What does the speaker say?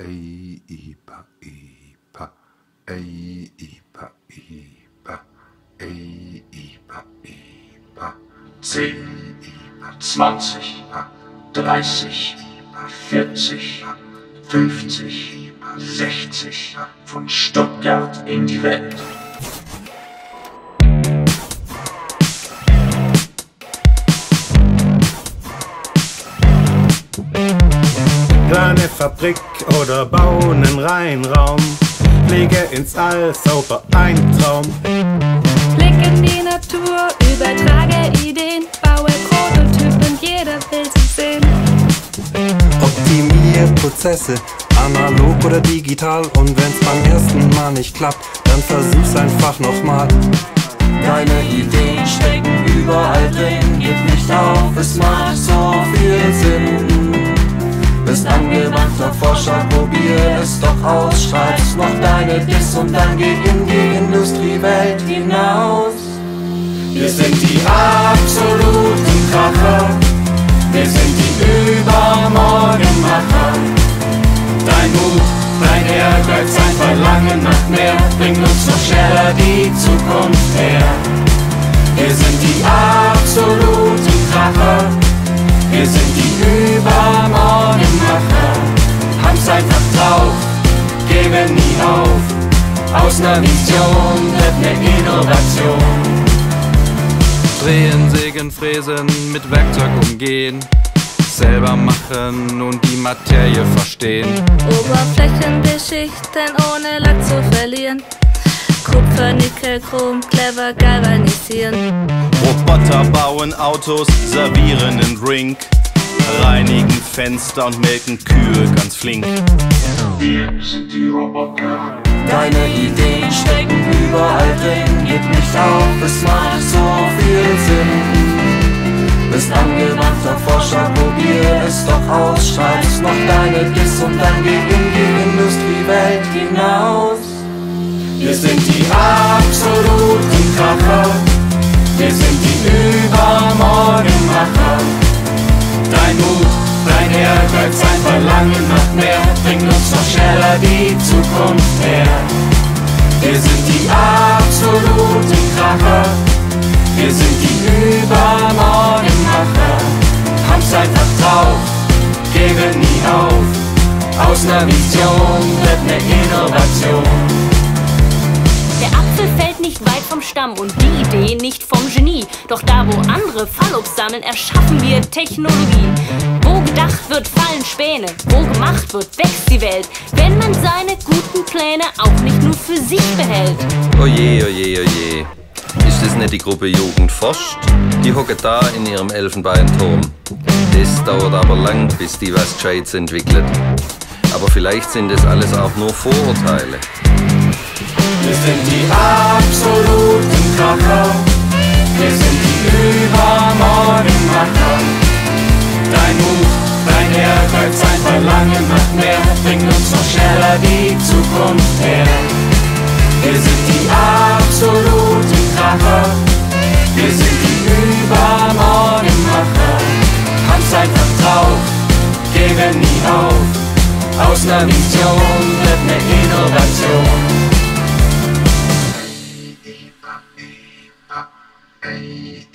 Ei, Ipa, Ipa, Ei, Ipa, Ipa, Ei, Ipa, Ipa. 10, 20, 30, 40, 50, 60 von Stuttgart in die Welt. Kleine Fabrik oder bauen einen Reihenraum. Fliege ins All, sauber ein Traum. Blick in die Natur, übertrage Ideen, baue Prototypen, jeder will sie sehen. Optimier Prozesse, analog oder digital. Und wenn's beim ersten Mal nicht klappt, dann versuch's einfach nochmal. Deine Ideen stecken überall drin, gib nicht auf, es macht so viel Sinn. Bist angewandter Forscher, probier es doch aus, schreib's noch deine Diss und dann geh in die Industriewelt hinaus. Wir sind die absoluten Kracher. Wir sind die Übermorgenmacher. Dein Mut, dein Ehrgeiz, dein Verlangen nach mehr bringt uns noch schneller die Zukunft her. Aus ner Vision wird ne Innovation. Drehen, sägen, fräsen, mit Werkzeug umgehen. Selber machen und die Materie verstehen. Oberflächenbeschichten ohne Lack zu verlieren. Kupfer, Nickel, Chrom, clever galvanisieren. Roboter bauen Autos, servieren in Drink. Reinigen Fenster und melken Kühe ganz flink. Wir sind die Roboter. Deine Ideen stecken überall drin, gib nicht auf, es macht so viel Sinn. Bist angewandter Forscher, probier es doch aus, schreib's noch deine Diss und dann geh in die Industriewelt hinaus. Wir sind die absoluten Kracher. Wir sind die Übermorgenmacher. Dein Mut, dein Ehrgeiz, dein Verlangen nach mehr bringt uns noch schneller die Zukunft her. Wir sind die absoluten Kracher. Wir sind die Übermorgenmacher. Haben's einfach drauf, geben nie auf. Aus ner Vision wird ne Innovation. Der Apfel fällt nicht weit vom Stamm und die Idee nicht vom Genie. Doch da, wo andere Fallobst sammeln, erschaffen wir Technologie. Wo gedacht wird, Späne. Wo gemacht wird, wächst die Welt. Wenn man seine guten Pläne auch nicht nur für sich behält. Oje, oje, oje. Ist das nicht die Gruppe Jugend forscht? Die hocken da in ihrem Elfenbeinturm. Das dauert aber lang, bis die was Gescheites entwickelt. Aber vielleicht sind das alles auch nur Vorurteile. Wir sind die absoluten Aus ner Vision wird ne Innovation. Ei,